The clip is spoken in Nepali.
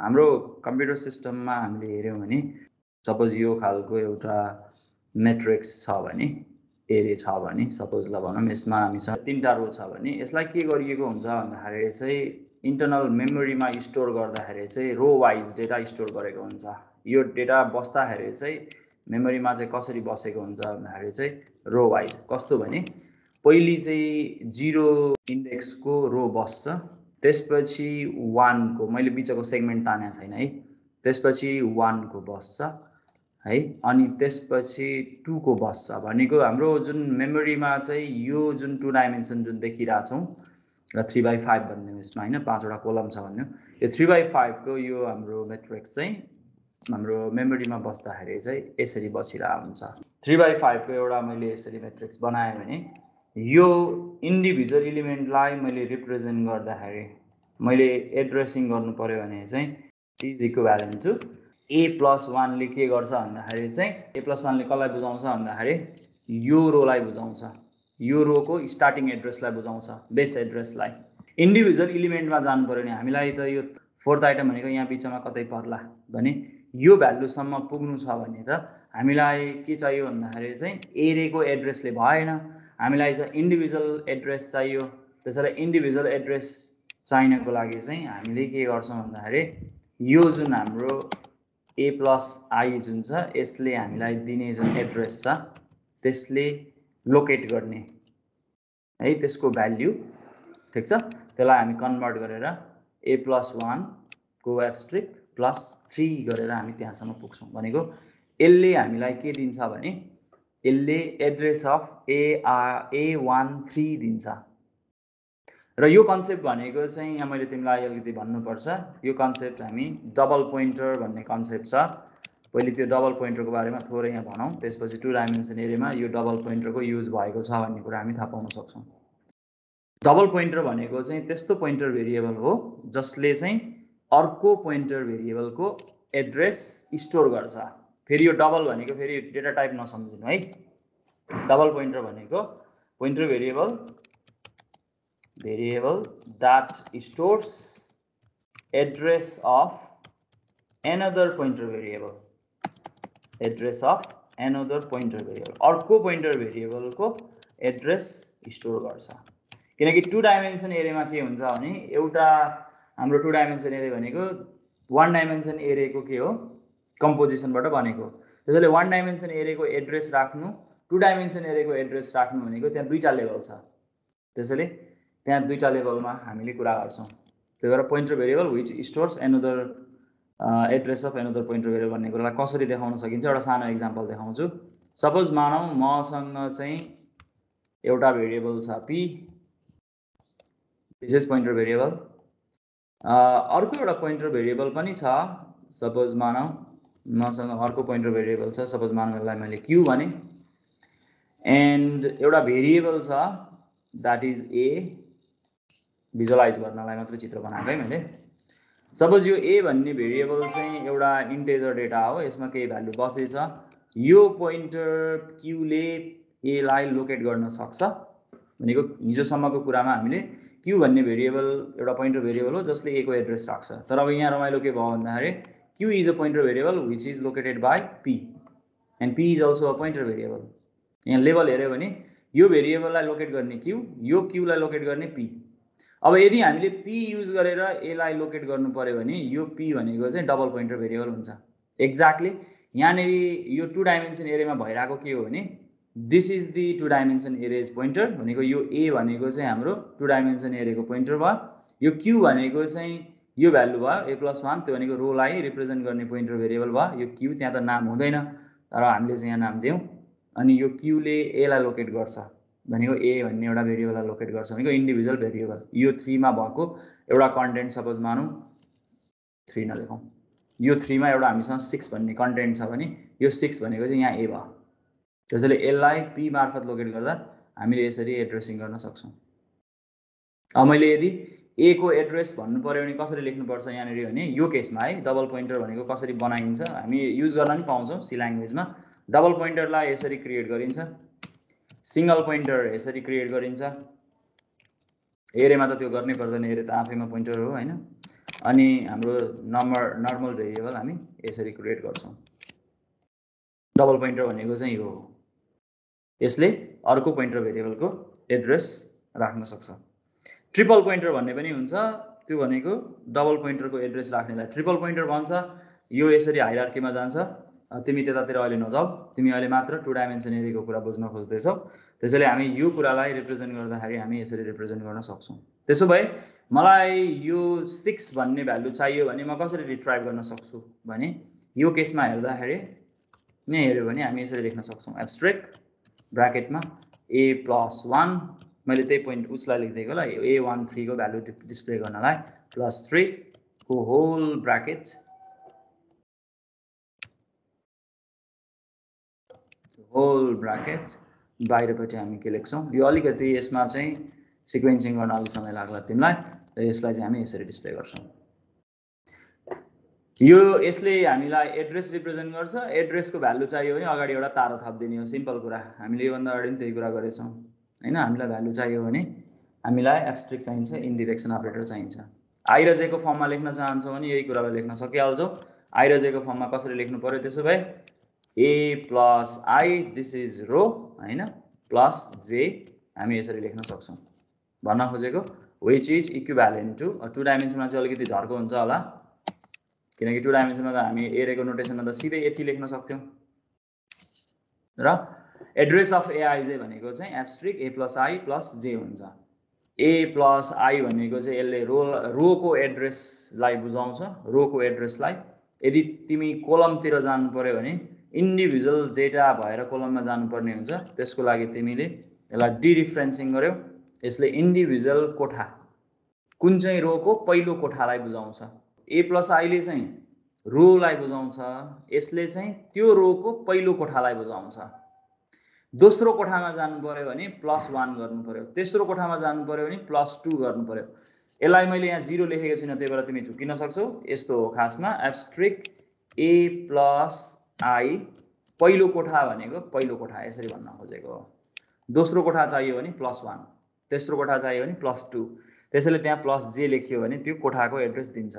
हाम्रो कम्प्युटर सिस्टममा हामीले हेऱ्यौँ भने सपोज यो खालको एउटा मेट्रिक्स छ भने एरे छ भने सपोज ल भनौँ यसमा हामीसँग तिनवटा रो छ भने यसलाई के गरिएको हुन्छ भन्दाखेरि चाहिँ इन्टरनल मेमोरीमा स्टोर गर्दाखेरि चाहिँ रो वाइज डेटा स्टोर गरेको हुन्छ। यो डेटा बस्दाखेरि चाहिँ मेमोरीमा चाहिँ कसरी बसेको हुन्छ भन्दाखेरि चाहिँ रो वाइज कस्तो भने पहिली चाहिँ जिरो इन्डेक्सको रो बस्छ। त्यसपछि वानको मैले बिचको सेगमेन्ट तानेको छैन है। त्यसपछि वानको बस्छ है अनि त्यसपछि टूको बस्छ भनेको हाम्रो जुन मेमोरीमा चाहिँ यो जुन टु डाइमेन्सन जुन देखिरहेछौँ र थ्री बाई फाइभ भन्ने यसमा होइन पाँचवटा कोलम छ भन्यो यो थ्री बाई फाइभको यो हाम्रो मेट्रिक्स चाहिँ हाम्रो मेमोरीमा बस्दाखेरि चाहिँ यसरी बसिरहेको हुन्छ। थ्री बाई फाइभको एउटा मैले यसरी मेट्रिक्स बनाएँ भने यो इन्डिभिजुअल इलिमेन्टलाई मैले रिप्रेजेन्ट गर्दाखेरि मैले एड्रेसिङ गर्नु पऱ्यो भने चाहिँ is equivalent to A plus वानले के गर्छ भन्दाखेरि चाहिँ ए प्लस वानले कसलाई बुझाउँछ भन्दाखेरि यो रोलाई बुझाउँछ। यो रोको स्टार्टिङ एड्रेसलाई बुझाउँछ बेस एड्रेसलाई इन्डिभिजुअल इलिमेन्टमा जानु पऱ्यो भने हामीलाई त यो फोर्थ आइटम भनेको यहाँ बिचमा कतै पर्ला भने यो भ्यालुसम्म पुग्नु छ भने त हामीलाई के चाहियो भन्दाखेरि चाहिँ एरेको एड्रेसले भएन। हामीलाई चाहिँ इन्डिभिजुअल एड्रेस चाहियो। त्यसैले इन्डिभिजुअल एड्रेस चाहिनको लागि चाहिँ हामीले के गर्छौँ भन्दाखेरि यो जुन हाम्रो ए प्लस आई जुन छ यसले हामीलाई दिने जुन एड्रेस छ त्यसले लोकेट गर्ने है त्यसको भ्याल्यु ठिक छ? त्यसलाई हामी कन्भर्ट गरेर ए प्लस वानको एब्स्ट्रिक्ट प्लस थ्री गरेर हामी त्यहाँसम्म पुग्छौँ भनेको। यसले हामीलाई के दिन्छ भने यसले एड्रेस अफ एआ ए वान थ्री दिन्छ। र यो कन्सेप्ट भनेको चाहिँ यहाँ मैले तिमीलाई अलिकति भन्नुपर्छ। यो कन्सेप्ट हामी डबल पोइन्टर भन्ने कन्सेप्ट छ। पहिले त्यो डबल पोइन्टरको बारेमा थोरै यहाँ भनौँ। त्यसपछि टु डाइमेन्सन एरियामा यो डबल पोइन्टरको युज भएको छ भन्ने कुरा हामी थाहा पाउन सक्छौँ। डबल पोइन्टर भनेको चाहिँ त्यस्तो पोइन्टर भेरिएबल हो जसले चाहिँ अर्को पोइन्टर भेरिएबलको एड्रेस स्टोर गर्छ। फेरि यो डबल भनेको फेरि डेटा टाइप नसम्झिनु है। डबल पोइन्टर भनेको pointer variable variable that stores address of another pointer variable address of another pointer variable अर्को पोइन्टर भेरिएबलको एड्रेस स्टोर गर्छ। किनकि टु डाइमेन्सन एरियामा के हुन्छ भने एउटा हाम्रो टु डाइमेन्सन एरिया भनेको वान डाइमेन्सन एरियाको के हो? कम्पोजिसनबाट बनेको त्यसैले वान डाइमेन्सन एरियाको एड्रेस राख्नु टु डाइमेन्सन एरियाको एड्रेस राख्नु भनेको त्यहाँ दुईवटा लेभल छ। त्यसैले त्यहाँ दुईवटा लेभलमा हामीले कुरा गर्छौँ। त्यही भएर pointer variable which stores another address of another pointer variable भन्ने कुरालाई कसरी देखाउन सकिन्छ एउटा सानो इक्जाम्पल देखाउँछु। सपोज मानौँ मसँग चाहिँ एउटा भेरिएबल छ पी विशेष पोइन्टर भेरिएबल अर्को एउटा पोइन्टर भेरिएबल पनि छ। सपोज मानौँ मसँग अर्को पोइन्टर भेरिएबल छ सपोज मानवलाई मैले क्यु भने। एन्ड एउटा भेरिएबल छ द्याट इज ए भिजुअलाइज गर्नलाई मात्रै चित्र बनाएको है मैले। सपोज यो ए भन्ने भेरिएबल चाहिँ एउटा इन्टेजर डेटा हो यसमा केही भ्यालु बसेछ। यो पोइन्टर क्युले एलाई लोकेट गर्न सक्छ। भनेको हिजोसम्मको कुरामा हामीले क्यु भन्ने भेरिएबल एउटा पोइन्टर भेरिएबल हो जसले ए को एड्रेस राख्छ। तर अब यहाँ रमाइलो के भयो भन्दाखेरि q is a pointer variable which is located by p. And p is also a pointer variable. यहाँ लेभल हेऱ्यो भने यो भेरिएबललाई लोकेट गर्ने क्यु यो क्युलाई लोकेट गर्ने पी अब यदि हामीले पी युज गरेर एलाई लोकेट गर्नु पऱ्यो भने यो पी भनेको चाहिँ डबल पोइन्टर भेरिएबल हुन्छ। एक्ज्याक्टली यहाँनिर यो टु डाइमेन्सन एरियामा भइरहेको के हो भने this is the two dimension array's pointer भनेको यो ए भनेको चाहिँ हाम्रो टु डाइमेन्सन एरियाको पोइन्टर भयो। यो क्यु भनेको चाहिँ यो भ्यालु भयो ए प्लस वान त्यो भनेको रोलाई रिप्रेजेन्ट गर्ने पोइन्टर भेरिएबल भयो यो क्यु त्यहाँ त नाम हुँदैन तर हामीले चाहिँ यहाँ नाम दियौँ। अनि यो क्युले एलाई लोकेट गर्छ भनेको ए भन्ने एउटा भेरिएबललाई लोकेट गर्छ भनेको इन्डिभिजुअल भेरिएबल यो थ्रीमा भएको एउटा कन्टेन्ट सपोज मानौँ थ्री नलेखौँ। यो थ्रीमा एउटा हामीसँग सिक्स भन्ने कन्टेन्ट छ भने यो सिक्स भनेको चाहिँ यहाँ ए भयो। त्यसैले यसलाई पी मार्फत लोकेट गर्दा हामीले यसरी एड्रेसिङ गर्न सक्छौँ। अब मैले यदि ए को एड्रेस भन्नु पऱ्यो भने कसरी लेख्नुपर्छ यहाँनिर भने यो केसमा है डबल पोइन्टर भनेको कसरी बनाइन्छ हामी युज गर्न पनि पाउँछौँ सी ल्याङ्ग्वेजमा डबल पोइन्टरलाई यसरी क्रिएट गरिन्छ। सिङ्गल पोइन्टर यसरी क्रिएट गरिन्छ। एरेमा त त्यो गर्नै पर्दैन एरे त आफैमा पोइन्टर हो होइन? अनि हाम्रो नम्बर नर्मल भेरिएबल हामी यसरी क्रिएट गर्छौँ। डबल पोइन्टर भनेको चाहिँ यो हो। यसले अर्को पोइन्टर भेरिएबलको एड्रेस राख्न सक्छ। ट्रिपल पोइन्टर भन्ने पनि हुन्छ। त्यो भनेको डबल पोइन्टरको एड्रेस राख्नेलाई ट्रिपल पोइन्टर भन्छ। यो यसरी हाइरार्कीमा जान्छ। तिमी त्यतातिर अहिले नजाऊ। तिमी अहिले मात्र टु डाइमेन्सन एरियाको कुरा बुझ्न खोज्दैछौ। त्यसैले हामी यो कुरालाई रिप्रेजेन्ट गर्दाखेरि हामी यसरी रिप्रेजेन्ट गर्न सक्छौँ। त्यसो भए मलाई यो सिक्स भन्ने भ्यालु चाहियो भने म कसरी रिट्राइभ गर्न सक्छु भने यो केसमा हेर्दाखेरि नै हेऱ्यो भने हामी यसरी लेख्न सक्छौँ। एब्सट्रेक्ट ब्राकेटमा ए प्लस वान मैले त्यही पोइन्ट उसलाई लेखिदिएको ल ए वान थ्रीको भ्यालु डिस्प्ले गर्नलाई प्लस थ्रीको होल ब्राकेट होल ब्राकेट बाहिरपट्टि हामी के लेख्छौँ? यो अलिकति यसमा चाहिँ सिक्वेन्सिङ गर्न अलिक समय लाग्ला तिमीलाई र यसलाई चाहिँ हामी यसरी डिस्प्ले गर्छौँ। यो यसले हामीलाई एड्रेस रिप्रेजेन्ट गर्छ। एड्रेसको भ्यालु चाहियो भने अगाडि एउटा तारो थपिदिने हो। सिम्पल कुरा। हामीले योभन्दा अगाडि पनि त्यही कुरा गरेछौँ। होइन? हामीलाई भ्यालु चाहियो भने हामीलाई एब्सट्रिक चाहिन्छ इन्डिरेक्सन अपरेटर चाहिन्छ। आई र जेको फर्ममा लेख्न चाहन्छौँ भने यही कुरालाई लेख्न सकिहाल्छौँ। आई र जेको फर्ममा कसरी लेख्नु पऱ्यो त्यसो भए A plus I this is row होइन? प्लस जे हामी यसरी लेख्न सक्छौँ। भन्न खोजेको which is equivalent to two डाइमेन्सनमा चाहिँ अलिकति झर्को हुन्छ होला। किनकि टु डाइमेन्सनमा त हामी एरेको नोटेसनमा त सिधै यति लेख्न सक्थ्यौँ। र एड्रेस अफ एआइजे भनेको चाहिँ asterisk A plus I plus J हुन्छ। ए प्लस आई भनेको चाहिँ यसले रो रोको एड्रेसलाई बुझाउँछ। रोको एड्रेसलाई यदि तिमी कोलमतिर जानु पऱ्यो भने इन्डिभिजुअल डेटा भएर कोलममा जानुपर्ने हुन्छ। त्यसको लागि तिमीले यसलाई डिडिफ्रेन्सिङ गऱ्यौ यसले इन्डिभिजुअल कोठा कुन चाहिँ रोको पहिलो कोठालाई बुझाउँछ। ए प्लस आईले चाहिँ रोलाई बुझाउँछ। यसले चाहिँ त्यो रोको पहिलो कोठालाई बुझाउँछ। दोस्रो कोठामा जानु पऱ्यो भने प्लस वान गर्नु पऱ्यो तेस्रो कोठामा जानु पऱ्यो भने प्लस टू गर्नु पऱ्यो यसलाई मैले यहाँ जिरो लेखेको छुइनँ त्यही भएर तिमी झुकिन सक्छौ। यस्तो हो खासमा एब्सट्रिक ए प्लस आई पहिलो कोठा भनेको पहिलो कोठा यसरी भन्न खोजेको हो। दोस्रो कोठा चाहियो भने प्लस वान तेस्रो कोठा चाहियो भने प्लस टू। त्यसैले त्यहाँ प्लस जे लेखियो भने त्यो कोठाको एड्रेस दिन्छ।